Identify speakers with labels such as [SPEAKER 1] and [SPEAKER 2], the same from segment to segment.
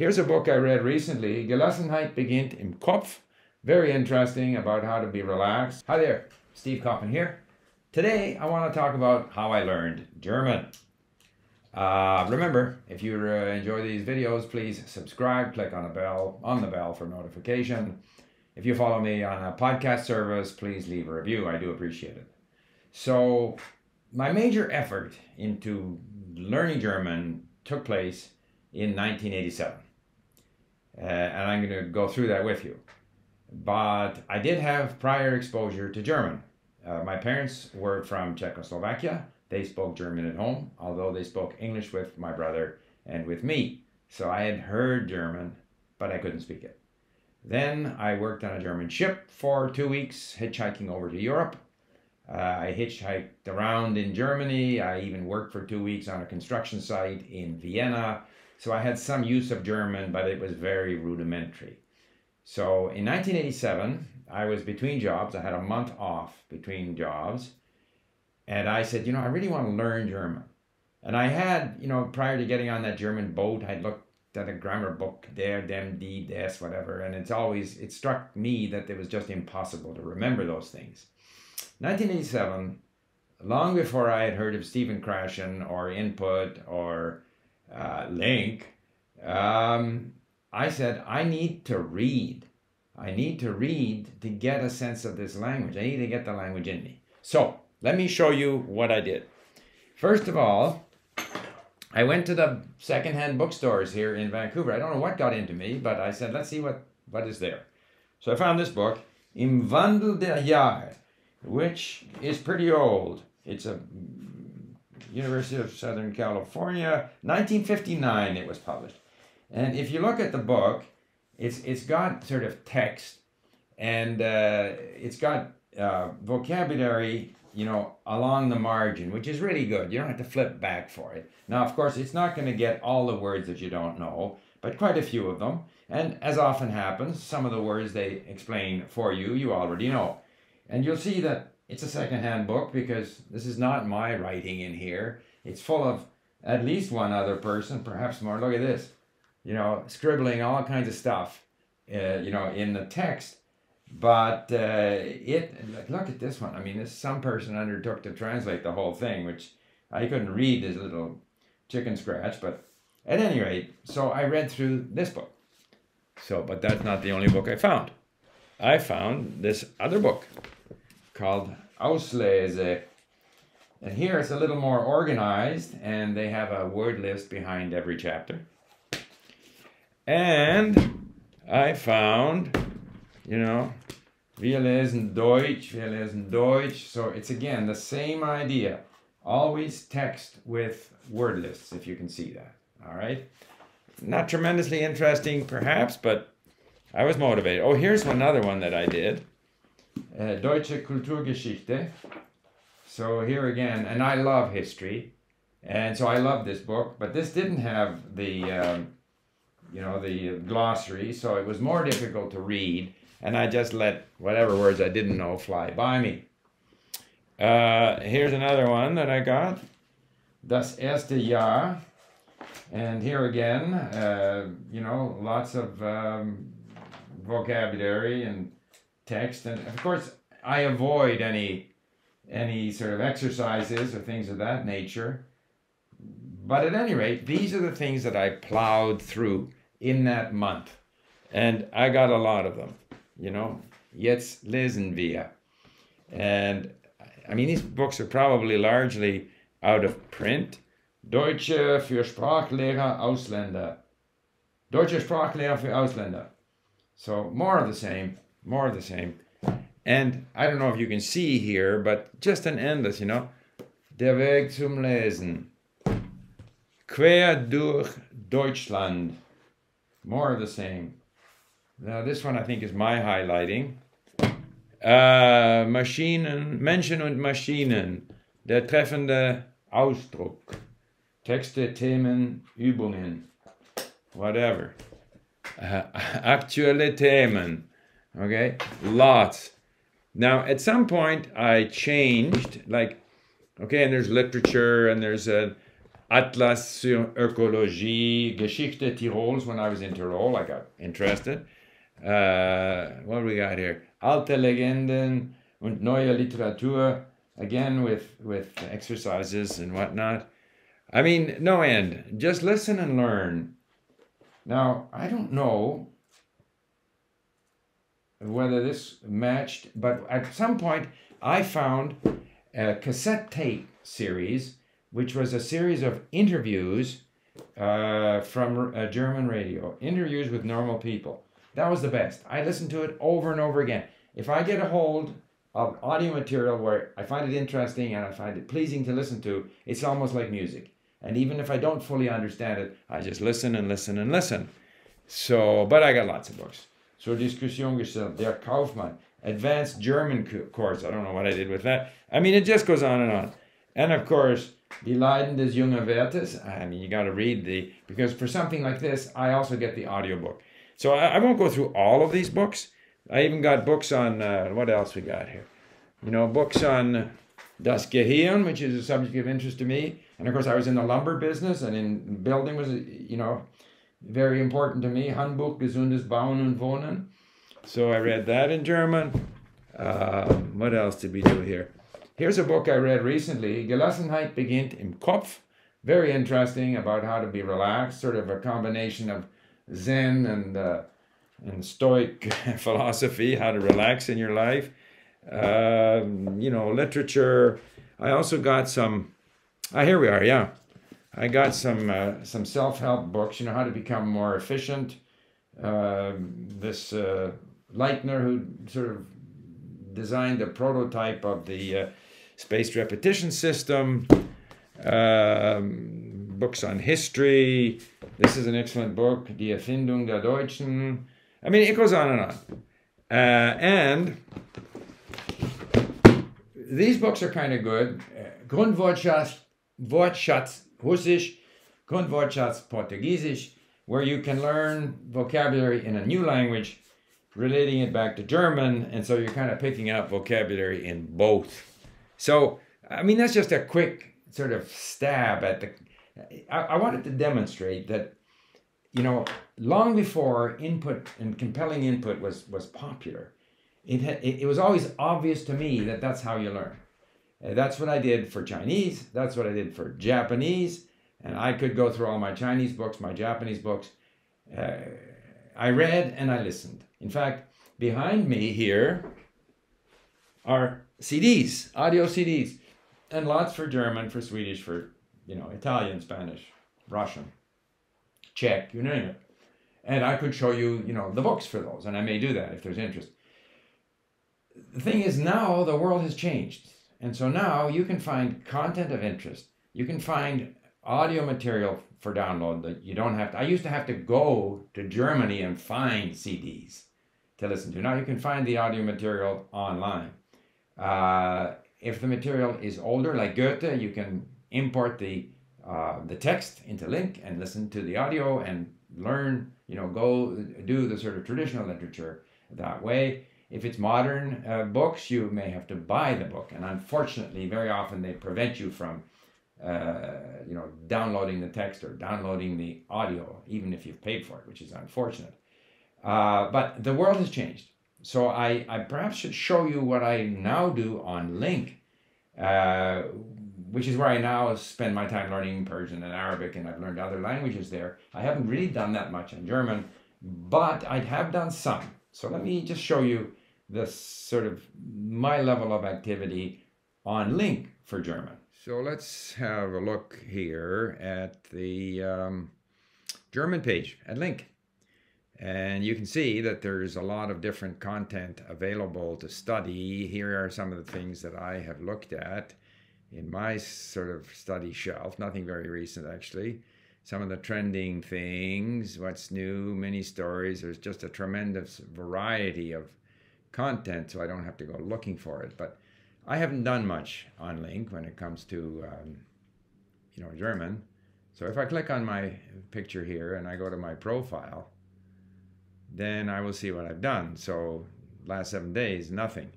[SPEAKER 1] Here's a book I read recently, Gelassenheit beginnt im Kopf. Very interesting about how to be relaxed. Hi there, Steve Kaufmann here. Today I want to talk about how I learned German. Uh, remember, if you uh, enjoy these videos, please subscribe, click on the bell, on the bell for notification. If you follow me on a podcast service, please leave a review. I do appreciate it. So, my major effort into learning German took place in 1987. Uh, and I'm going to go through that with you. But I did have prior exposure to German. Uh, my parents were from Czechoslovakia. They spoke German at home, although they spoke English with my brother and with me. So I had heard German, but I couldn't speak it. Then I worked on a German ship for two weeks, hitchhiking over to Europe. Uh, I hitchhiked around in Germany. I even worked for two weeks on a construction site in Vienna. So I had some use of German, but it was very rudimentary. So in 1987, I was between jobs. I had a month off between jobs. And I said, you know, I really want to learn German. And I had, you know, prior to getting on that German boat, I'd looked at a grammar book, der, dem, die, des, whatever. And it's always, it struck me that it was just impossible to remember those things. 1987, long before I had heard of Stephen Krashen or Input or uh, LingQ, um, I said, I need to read. I need to read to get a sense of this language. I need to get the language in me. So let me show you what I did. First of all, I went to the secondhand bookstores here in Vancouver. I don't know what got into me, but I said, let's see what, what is there. So I found this book, Im Wandel der Jahre, which is pretty old. It's a University of Southern California, 1959 it was published. And if you look at the book, it's it's got sort of text and uh, it's got uh, vocabulary, you know, along the margin, which is really good. You don't have to flip back for it. Now, of course, it's not going to get all the words that you don't know, but quite a few of them. And as often happens, some of the words they explain for you, you already know. And you'll see that it's a secondhand book because this is not my writing in here. It's full of at least one other person, perhaps more. Look at this, you know, scribbling all kinds of stuff, uh, you know, in the text. But uh, it, look at this one. I mean, this some person undertook to translate the whole thing, which I couldn't read this little chicken scratch. But at any rate, so I read through this book. So, but that's not the only book I found. I found this other book called Auslese. And here it's a little more organized, and they have a word list behind every chapter. And I found, you know, wir lesen Deutsch, wir lesen Deutsch. So it's again the same idea. Always text with word lists, if you can see that. All right. Not tremendously interesting, perhaps, but I was motivated. Oh, here's another one that I did uh, Deutsche Kulturgeschichte. So here again, and I love history, and so I love this book. But this didn't have the, um, you know, the glossary, so it was more difficult to read. And I just let whatever words I didn't know fly by me. Uh, here's another one that I got. Das erste Jahr. And here again, uh, you know, lots of um, vocabulary and text. And of course, I avoid any any sort of exercises or things of that nature. But at any rate, these are the things that I plowed through in that month. And I got a lot of them, you know. Jetzt lesen wir. And I mean, these books are probably largely out of print. Deutsche für Sprachlehrer Ausländer. Deutsche Sprachlehrer für Ausländer. So more of the same more of the same. And I don't know if you can see here, but just an endless, you know. Der Weg zum Lesen. Quer durch Deutschland. More of the same. Now this one I think is my highlighting. Uh, Maschinen, Menschen und Maschinen. Der treffende Ausdruck. Texte, Themen, Übungen. Whatever. Uh, aktuelle Themen. Okay, lots. Now, at some point, I changed, like, okay, and there's literature and there's a, Atlas zur Ökologie, Geschichte Tirols. When I was in Tirol, I got interested. Uh, what we got here? Alte Legenden und Neue Literatur. Again, with, with exercises and whatnot. I mean, no end. Just listen and learn. Now, I don't know whether this matched, but at some point I found a cassette tape series, which was a series of interviews uh, from a German radio, interviews with normal people. That was the best. I listened to it over and over again. If I get a hold of audio material where I find it interesting and I find it pleasing to listen to, it's almost like music. And even if I don't fully understand it, I just listen and listen and listen. So, but I got lots of books. So Diskussion gestellt, Der Kaufmann, Advanced German course. I don't know what I did with that. I mean, it just goes on and on. And of course, Die Leiden des jungen Werthers. I mean, you got to read the, because for something like this, I also get the audiobook. So I, I won't go through all of these books. I even got books on, uh, what else we got here? You know, books on Das Gehirn, which is a subject of interest to me. And of course, I was in the lumber business and in building was, you know, very important to me. Handbuch Gesundes Bauen und Wohnen. So I read that in German. Uh, what else did we do here? Here's a book I read recently. Gelassenheit beginnt im Kopf. Very interesting about how to be relaxed, sort of a combination of Zen and, uh, and Stoic philosophy, how to relax in your life. Um, you know, literature. I also got some. Ah, here we are. Yeah, I got some uh, some self help books. You know how to become more efficient. Uh, this uh, Leitner, who sort of designed a prototype of the uh, spaced repetition system. Um, books on history. This is an excellent book, Die Erfindung der Deutschen. I mean, it goes on and on. Uh, and these books are kind of good. Grundwortschatz, Wortschatz Russisch, Grundwortschatz where you can learn vocabulary in a new language, relating it back to German, and so you're kind of picking up vocabulary in both. So, I mean, that's just a quick sort of stab at the. I, I wanted to demonstrate that, you know, long before input and compelling input was was popular, it had, it, it was always obvious to me that that's how you learn. That's what I did for Chinese. That's what I did for Japanese. And I could go through all my Chinese books, my Japanese books. Uh, I read and I listened. In fact, behind me here are CDs, audio CDs, and lots for German, for Swedish, for you know Italian, Spanish, Russian, Czech, you name it. And I could show you, you know, the books for those, and I may do that if there's interest. The thing is, now the world has changed and so now you can find content of interest. You can find audio material for download that you don't have to. I used to have to go to Germany and find CDs to listen to. Now you can find the audio material online. Uh, if the material is older, like Goethe, you can import the uh, the text into LingQ and listen to the audio and learn. You know, go do the sort of traditional literature that way. If it's modern uh, books, you may have to buy the book, and unfortunately, very often they prevent you from, uh, you know, downloading the text or downloading the audio, even if you've paid for it, which is unfortunate. Uh, but the world has changed, so I, I perhaps should show you what I now do on LingQ, uh, which is where I now spend my time learning Persian and Arabic, and I've learned other languages there. I haven't really done that much in German, but I have done some. So let me just show you the sort of my level of activity on LingQ for German. So let's have a look here at the um, German page at LingQ. And you can see that there's a lot of different content available to study. Here are some of the things that I have looked at in my sort of study shelf, nothing very recent actually. Some of the trending things, what's new, mini stories. There's just a tremendous variety of content, so I don't have to go looking for it. But I haven't done much on LingQ when it comes to um, you know German. So if I click on my picture here and I go to my profile, then I will see what I've done. So last seven days, nothing.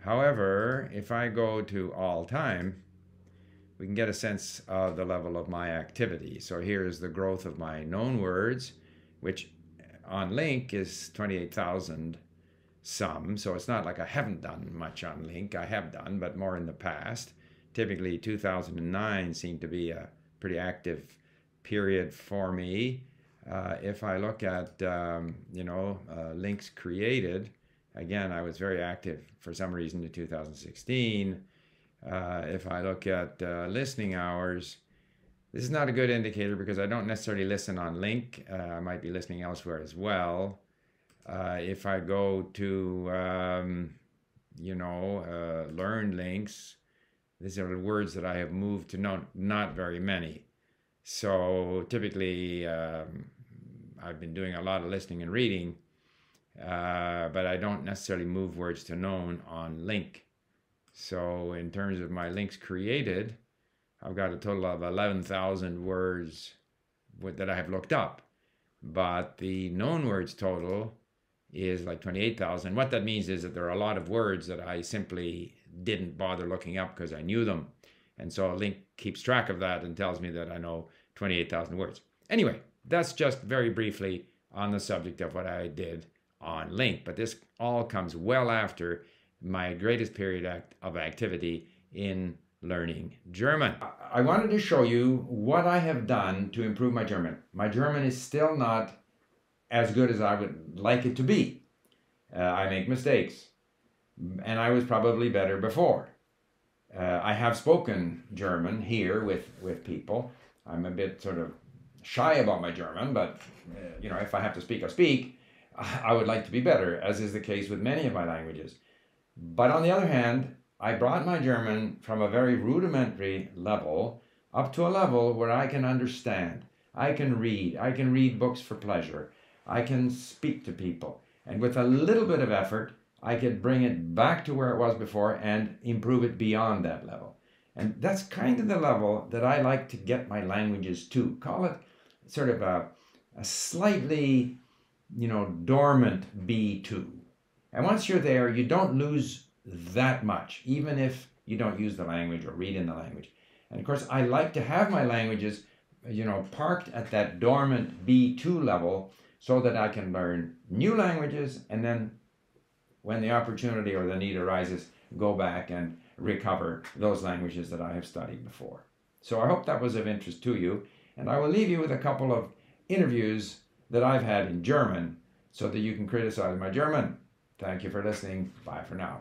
[SPEAKER 1] However, if I go to all time, we can get a sense of the level of my activity. So here's the growth of my known words, which on LingQ is 28,000 some. So it's not like I haven't done much on LingQ. I have done, but more in the past. Typically, 2009 seemed to be a pretty active period for me. Uh, if I look at, um, you know, uh, LingQs created, again, I was very active for some reason in 2016. Uh, if I look at uh, listening hours, this is not a good indicator because I don't necessarily listen on LingQ. Uh, I might be listening elsewhere as well. Uh, if I go to, um, you know, uh, learned LingQs, these are words that I have moved to not, not very many. So typically, um, I've been doing a lot of listening and reading, uh, but I don't necessarily move words to known on LingQ. So in terms of my LingQs created, I've got a total of 11,000 words that I have looked up. But the known words total is like 28,000. What that means is that there are a lot of words that I simply didn't bother looking up because I knew them. And so a LingQ keeps track of that and tells me that I know 28,000 words. Anyway, that's just very briefly on the subject of what I did on LingQ, But this all comes well after my greatest period of activity in learning German. I wanted to show you what I have done to improve my German. My German is still not as good as I would like it to be. Uh, I make mistakes, and I was probably better before. Uh, I have spoken German here with, with people. I'm a bit sort of shy about my German, but uh, you know, if I have to speak, I speak. I would like to be better, as is the case with many of my languages. But on the other hand, I brought my German from a very rudimentary level up to a level where I can understand. I can read. I can read books for pleasure. I can speak to people. And with a little bit of effort, I could bring it back to where it was before and improve it beyond that level. And that's kind of the level that I like to get my languages to. Call it sort of a, a slightly, you know, dormant B2. And once you're there, you don't lose that much, even if you don't use the language or read in the language. And of course, I like to have my languages, you know, parked at that dormant B2 level so that I can learn new languages and then when the opportunity or the need arises, go back and recover those languages that I have studied before. So I hope that was of interest to you. And I will leave you with a couple of interviews that I've had in German so that you can criticize my German. Thank you for listening. Bye for now.